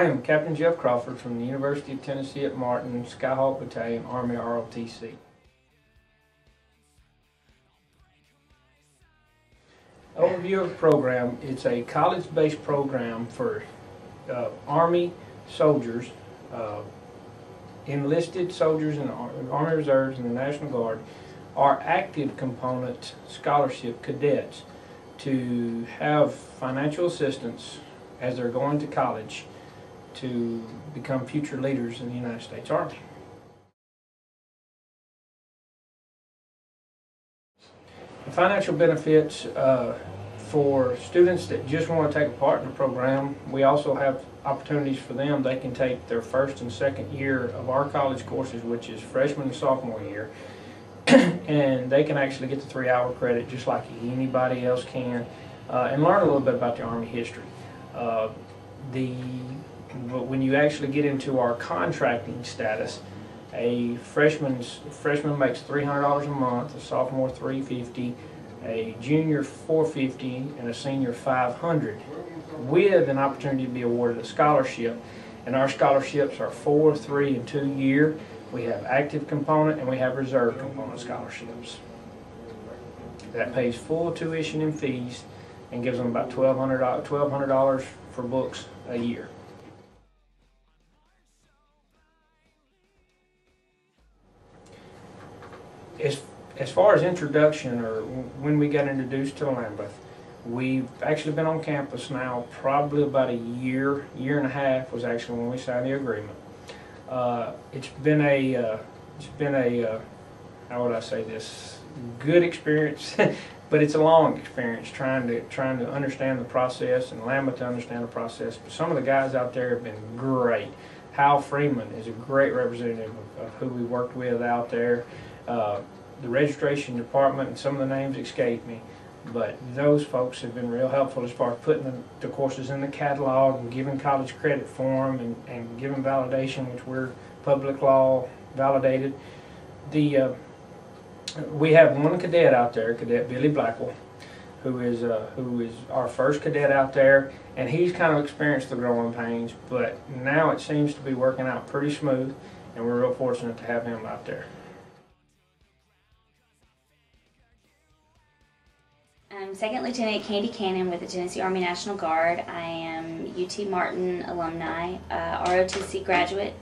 I am Captain Jeff Crawford from the University of Tennessee at Martin, Skyhawk Battalion, Army ROTC. Overview of the program, it's a college-based program for uh, Army soldiers, uh, enlisted soldiers in the Army Reserves and the National Guard, are active component scholarship cadets to have financial assistance as they're going to college to become future leaders in the United States Army. The financial benefits uh, for students that just want to take a part in the program, we also have opportunities for them. They can take their first and second year of our college courses, which is freshman and sophomore year, and they can actually get the three-hour credit just like anybody else can, uh, and learn a little bit about the Army history. Uh, the but when you actually get into our contracting status, a freshman's freshman makes three hundred dollars a month, a sophomore three fifty, a junior four fifty, and a senior five hundred, with an opportunity to be awarded a scholarship. And our scholarships are four, three, and two year. We have active component and we have reserve component scholarships. That pays full tuition and fees and gives them about $1,200 for books a year. As as far as introduction or when we got introduced to Lambuth, we've actually been on campus now probably about a year, year and a half was actually when we signed the agreement. Uh, it's been a uh, it's been a uh, how would I say this good experience, but it's a long experience trying to trying to understand the process and Lambuth to understand the process. But some of the guys out there have been great. Hal Freeman is a great representative of, of who we worked with out there. The registration department and some of the names escape me, but those folks have been real helpful as far as putting the, the courses in the catalog and giving college credit for them and, and giving validation, which we're public law validated. The uh, we have one cadet out there, Cadet Billy Blackwell, who is uh, who is our first cadet out there, and he's kind of experienced the growing pains, but now it seems to be working out pretty smooth, and we're real fortunate to have him out there. I'm Second Lieutenant Candy Cannon with the Tennessee Army National Guard. I am UT Martin alumni, uh, ROTC graduate.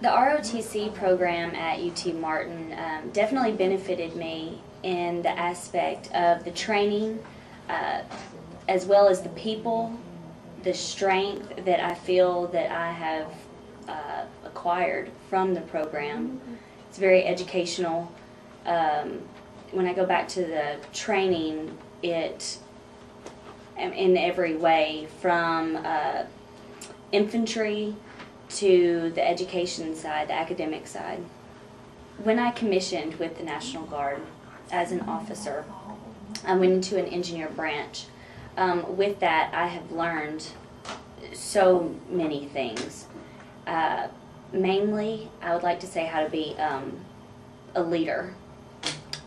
The ROTC program at UT Martin um, definitely benefited me in the aspect of the training, uh, as well as the people, the strength that I feel that I have uh, acquired from the program. It's very educational. Um, when I go back to the training, it um, in every way from uh, infantry to the education side, the academic side. When I commissioned with the National Guard as an officer, I went into an engineer branch. Um, with that, I have learned so many things. Uh, mainly, I would like to say how to be um, a leader.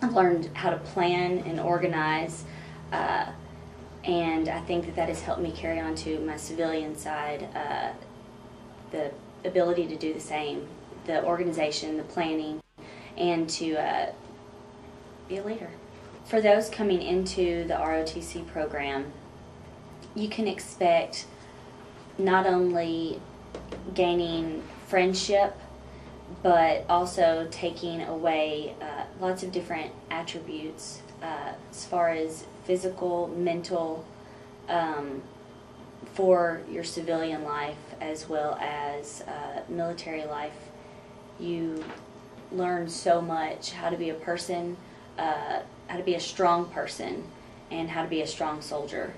I've learned how to plan and organize, uh, and I think that that has helped me carry on to my civilian side. Uh, the ability to do the same, the organization, the planning, and to uh, be a leader. For those coming into the ROTC program, you can expect not only gaining friendship, but also taking away uh, lots of different attributes uh, as far as physical, mental, um, for your civilian life as well as uh, military life. You learn so much how to be a person, uh, how to be a strong person, and how to be a strong soldier.